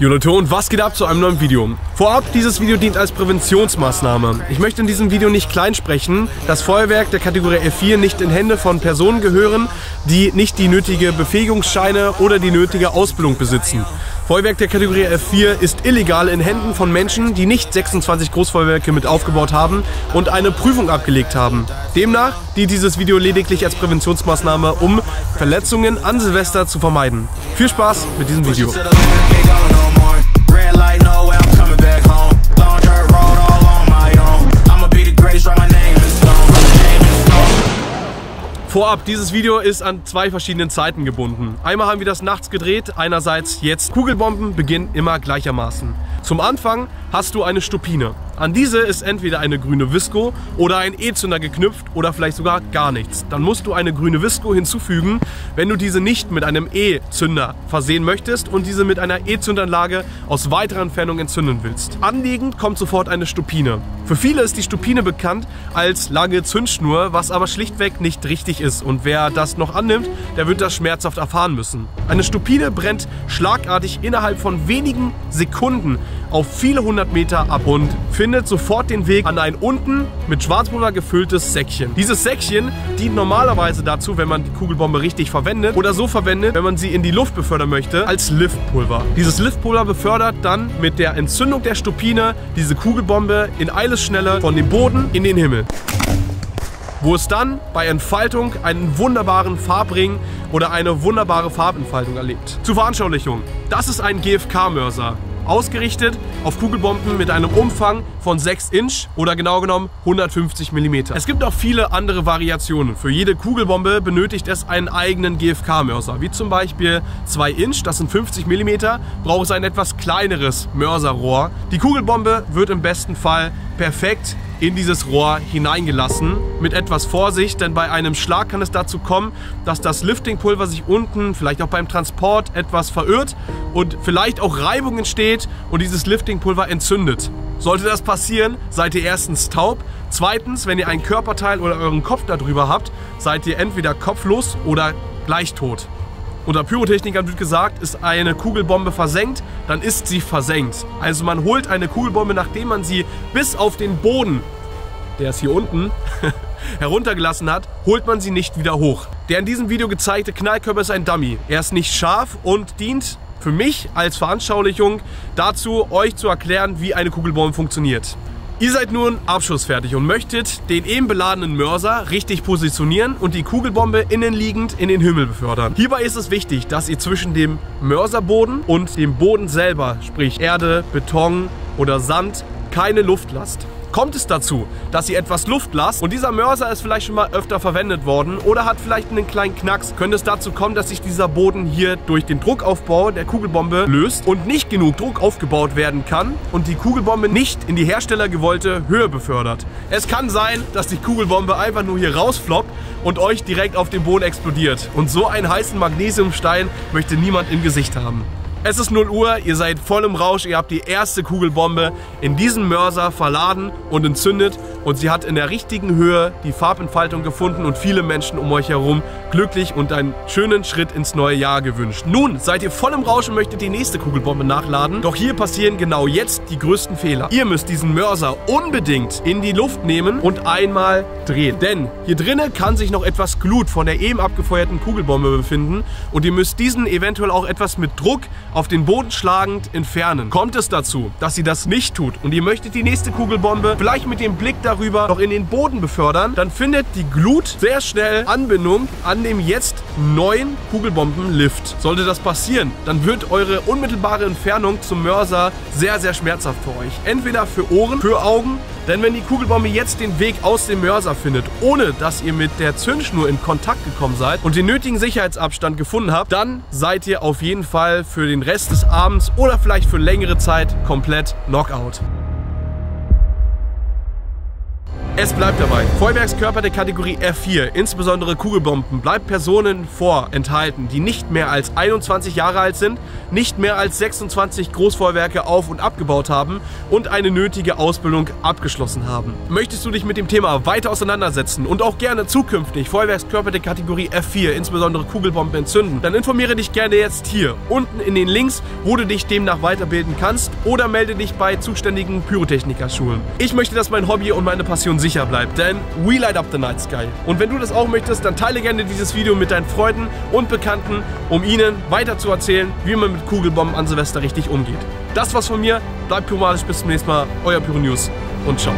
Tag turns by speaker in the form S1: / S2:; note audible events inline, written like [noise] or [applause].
S1: Jo Leute und was geht ab zu einem neuen Video? Vorab, dieses Video dient als Präventionsmaßnahme. Ich möchte in diesem Video nicht klein sprechen, dass Feuerwerk der Kategorie F4 nicht in Hände von Personen gehören, die nicht die nötige Befähigungsscheine oder die nötige Ausbildung besitzen. Feuerwerk der Kategorie F4 ist illegal in Händen von Menschen, die nicht 26 Großfeuerwerke mit aufgebaut haben und eine Prüfung abgelegt haben. Demnach dient dieses Video lediglich als Präventionsmaßnahme, um Verletzungen an Silvester zu vermeiden. Viel Spaß mit diesem Video. Vorab, dieses Video ist an zwei verschiedenen Zeiten gebunden. Einmal haben wir das nachts gedreht, einerseits jetzt. Kugelbomben beginnen immer gleichermaßen. Zum Anfang hast du eine Stupine. An diese ist entweder eine grüne Visco oder ein E-Zünder geknüpft oder vielleicht sogar gar nichts. Dann musst du eine grüne Visco hinzufügen, wenn du diese nicht mit einem E-Zünder versehen möchtest und diese mit einer E-Zündanlage aus weiterer Entfernung entzünden willst. Anliegend kommt sofort eine Stupine. Für viele ist die Stupine bekannt als lange Zündschnur, was aber schlichtweg nicht richtig ist. Und wer das noch annimmt, der wird das schmerzhaft erfahren müssen. Eine Stupine brennt schlagartig innerhalb von wenigen Sekunden auf viele hundert Meter ab und findet sofort den Weg an ein unten mit Schwarzpulver gefülltes Säckchen. Dieses Säckchen dient normalerweise dazu, wenn man die Kugelbombe richtig verwendet oder so verwendet, wenn man sie in die Luft befördern möchte, als Liftpulver. Dieses Liftpulver befördert dann mit der Entzündung der Stupine diese Kugelbombe in Eilesschnelle von dem Boden in den Himmel. Wo es dann bei Entfaltung einen wunderbaren Farbring oder eine wunderbare Farbentfaltung erlebt. Zur Veranschaulichung, das ist ein GFK-Mörser ausgerichtet auf Kugelbomben mit einem Umfang von 6 Inch oder genau genommen 150 mm. Es gibt auch viele andere Variationen. Für jede Kugelbombe benötigt es einen eigenen GFK-Mörser, wie zum Beispiel 2 Inch, das sind 50 mm, braucht es ein etwas kleineres Mörserrohr. Die Kugelbombe wird im besten Fall perfekt in dieses Rohr hineingelassen. Mit etwas Vorsicht, denn bei einem Schlag kann es dazu kommen, dass das Liftingpulver sich unten, vielleicht auch beim Transport, etwas verirrt und vielleicht auch Reibung entsteht und dieses Liftingpulver entzündet. Sollte das passieren, seid ihr erstens taub. Zweitens, wenn ihr ein Körperteil oder euren Kopf darüber habt, seid ihr entweder kopflos oder gleich tot. Unter Pyrotechnikern wird gesagt, ist eine Kugelbombe versenkt, dann ist sie versenkt. Also man holt eine Kugelbombe, nachdem man sie bis auf den Boden, der ist hier unten, [laughs] heruntergelassen hat, holt man sie nicht wieder hoch. Der in diesem Video gezeigte Knallkörper ist ein Dummy. Er ist nicht scharf und dient für mich als Veranschaulichung dazu, euch zu erklären, wie eine Kugelbombe funktioniert. Ihr seid nun abschussfertig und möchtet den eben beladenen Mörser richtig positionieren und die Kugelbombe innenliegend in den Himmel befördern. Hierbei ist es wichtig, dass ihr zwischen dem Mörserboden und dem Boden selber, sprich Erde, Beton oder Sand, keine Luft lasst. Kommt es dazu, dass ihr etwas Luft lasst und dieser Mörser ist vielleicht schon mal öfter verwendet worden oder hat vielleicht einen kleinen Knacks, könnte es dazu kommen, dass sich dieser Boden hier durch den Druckaufbau der Kugelbombe löst und nicht genug Druck aufgebaut werden kann und die Kugelbombe nicht in die herstellergewollte Höhe befördert. Es kann sein, dass die Kugelbombe einfach nur hier rausfloppt und euch direkt auf dem Boden explodiert. Und so einen heißen Magnesiumstein möchte niemand im Gesicht haben. Es ist 0 Uhr, ihr seid voll im Rausch, ihr habt die erste Kugelbombe in diesen Mörser verladen und entzündet und sie hat in der richtigen Höhe die Farbentfaltung gefunden und viele Menschen um euch herum glücklich und einen schönen Schritt ins neue Jahr gewünscht. Nun seid ihr voll im Rausch und möchtet die nächste Kugelbombe nachladen, doch hier passieren genau jetzt die größten Fehler. Ihr müsst diesen Mörser unbedingt in die Luft nehmen und einmal drehen, denn hier drinnen kann sich noch etwas Glut von der eben abgefeuerten Kugelbombe befinden und ihr müsst diesen eventuell auch etwas mit Druck auf den Boden schlagend entfernen. Kommt es dazu, dass sie das nicht tut und ihr möchtet die nächste Kugelbombe vielleicht mit dem Blick darüber noch in den Boden befördern, dann findet die Glut sehr schnell Anbindung an dem jetzt neuen Kugelbombenlift. Sollte das passieren, dann wird eure unmittelbare Entfernung zum Mörser sehr, sehr schmerzhaft für euch. Entweder für Ohren, für Augen denn wenn die Kugelbombe jetzt den Weg aus dem Mörser findet, ohne dass ihr mit der Zündschnur in Kontakt gekommen seid und den nötigen Sicherheitsabstand gefunden habt, dann seid ihr auf jeden Fall für den Rest des Abends oder vielleicht für längere Zeit komplett Knockout. Es bleibt dabei. Feuerwerkskörper der Kategorie F4, insbesondere Kugelbomben, bleibt Personen vorenthalten, die nicht mehr als 21 Jahre alt sind, nicht mehr als 26 Großfeuerwerke auf- und abgebaut haben und eine nötige Ausbildung abgeschlossen haben. Möchtest du dich mit dem Thema weiter auseinandersetzen und auch gerne zukünftig Feuerwerkskörper der Kategorie F4, insbesondere Kugelbomben entzünden, dann informiere dich gerne jetzt hier unten in den Links, wo du dich demnach weiterbilden kannst oder melde dich bei zuständigen Pyrotechnikerschulen. Ich möchte, dass mein Hobby und meine Passion sicher bleibt, denn we light up the night sky. Und wenn du das auch möchtest, dann teile gerne dieses Video mit deinen Freunden und Bekannten, um ihnen weiter zu erzählen, wie man mit Kugelbomben an Silvester richtig umgeht. Das war's von mir, bleibt pyromatisch, bis zum nächsten Mal, euer Pyro News und ciao.